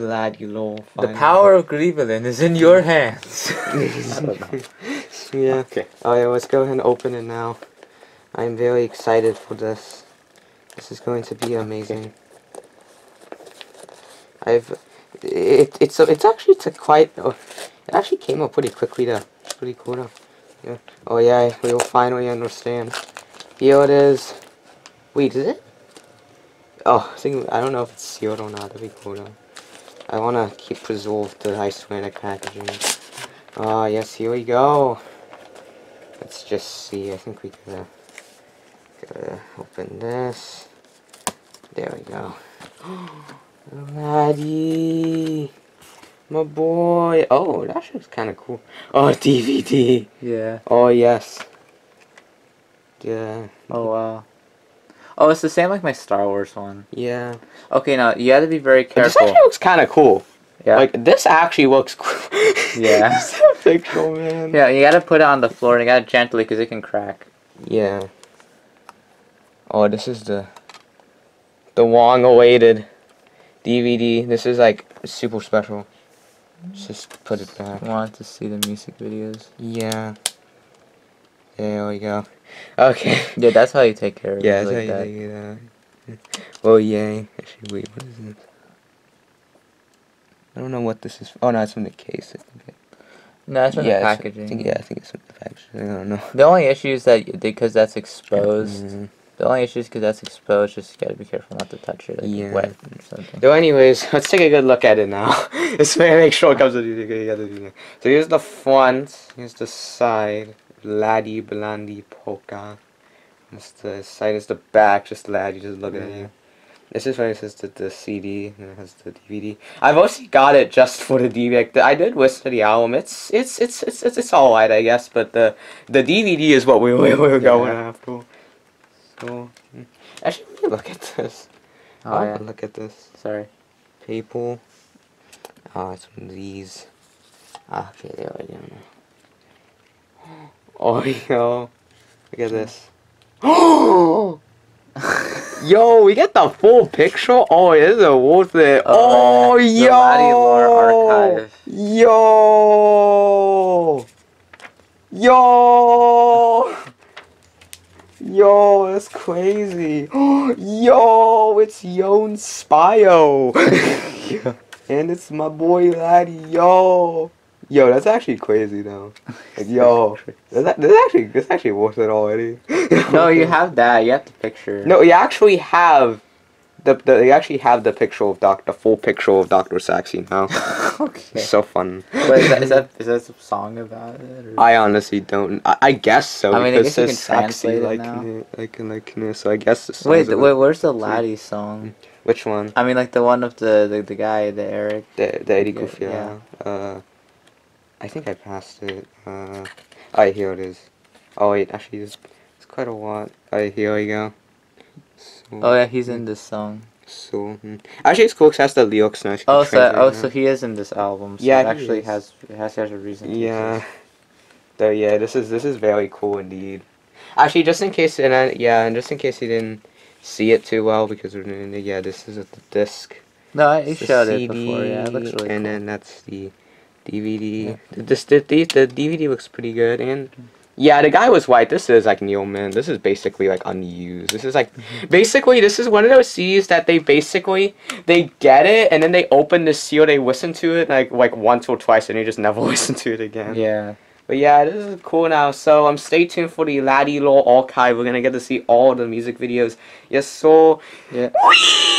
the Laddi Lore. The power of Cleveland is in your hands. yeah. Okay. Oh yeah, let's go ahead and open it now. I'm very excited for this. This is going to be amazing. I've it it's it's actually it's a quite oh, it actually came up pretty quickly though. It's pretty cool though. Yeah. Oh yeah, we'll finally understand. Here it is. Wait, is it? Oh, I think I don't know if it's sealed or not. That'd be cool though. I wanna keep preserve the Icelandic packaging. Ah, yes, here we go. Let's just see. I think we gotta, gotta open this. There we go. Laddi, my boy. Oh, that looks kind of cool. Oh, DVD. Yeah. Oh yes. Yeah. Oh wow. Oh, it's the same like my Star Wars one. Yeah. Okay, now you have to be very careful. This actually looks kind of cool. Yeah. Like this actually looks cool. Yeah. Picture, man. yeah, you gotta put it on the floor and you gotta gently because it can crack. Yeah. Oh, this is the the long-awaited DVD. This is like super special. Let's just put it back. I want to see the music videos. Yeah. There we go. Okay. Yeah, that's how you take care of Yeah, it that's like how that. you do that. Oh yay. Actually, wait, what is it? I don't know what this is. Oh no, it's from the case. I think. No, that's from yeah, the packaging. I think, yeah, I think it's from the packaging. I don't know. The only issue is that because that's exposed. Mhm. The only issue is because that's exposed. Just gotta be careful not to touch it. Like Yeah. wet or something. So anyways, let's take a good look at it now. Let's make sure it comes together. So here's the front, here's the side, Laddi Bland Í Poka. That's the side is the back, just Laddi, just look at Yeah. you. This is where it says the, the CD, and it has the DVD. I've also got it just for the DVD. I did listen to the album. It's it's it's it's it's, it's alright, I guess. But the the DVD is what we we we were going Yeah. after. So mm. actually, let me look at this. Oh I'll yeah. look at this Sorry. people. Ah, it's one of these. Ah, okay, there we go. Oh, yo. Look at this. Oh! yo, we get the full picture? Oh, it is a worth it. Oh, Oh, the yo. Yo. Yo. Yo, that's crazy. Yo, it's Jón Spæjó. and it's my boy Laddi. Yo. Yo, that's actually crazy though. Like, yo, that's, that's actually that's actually worth it already. no, you have that. You have the picture. No, you actually have the, the you actually have the picture of Doc the full picture of Doctor Saxi now. okay. It's so fun. Wait, is that, is that is that a song about it? Or? I honestly don't. I, I guess so. I mean, I guess you it can translate it like now. it, like in like so I guess the wait, wait, where's the Laddi song? which one? I mean, like the one of the the, the guy, the Eric. The the Eddie Yeah, Goofy. yeah. Uh, I think I passed it. Uh, oh, here it is. Oh wait, actually, it's, it's quite a lot. Oh, here we go. So, Oh yeah, he's in this song. So hmm. actually, it's cool 'cause the lyrics now. so Oh, so oh, so he is in this album. So Yeah, it actually is. has it has has a reason. Yeah. So yeah, this is this is very cool indeed. Actually, just in case, and I, yeah, and just in case you didn't see it too well, because we're- yeah, this is the disc. No, I- you It's the showed it before. Yeah, it looks really and cool. then that's the DVD. The, this- the, the, the DVD looks pretty good, and yeah, the guy was white. This is like Neil Man. This is basically like unused. This is like basically this is one of those CDs that they basically they get it and then they open the seal, they listen to it like like once or twice, and they just never listen to it again. yeah. But yeah, this is cool now. So um, stay tuned for the Laddi Lore Archive. We're gonna get to see all the music videos. Yes, so Yeah. Whee!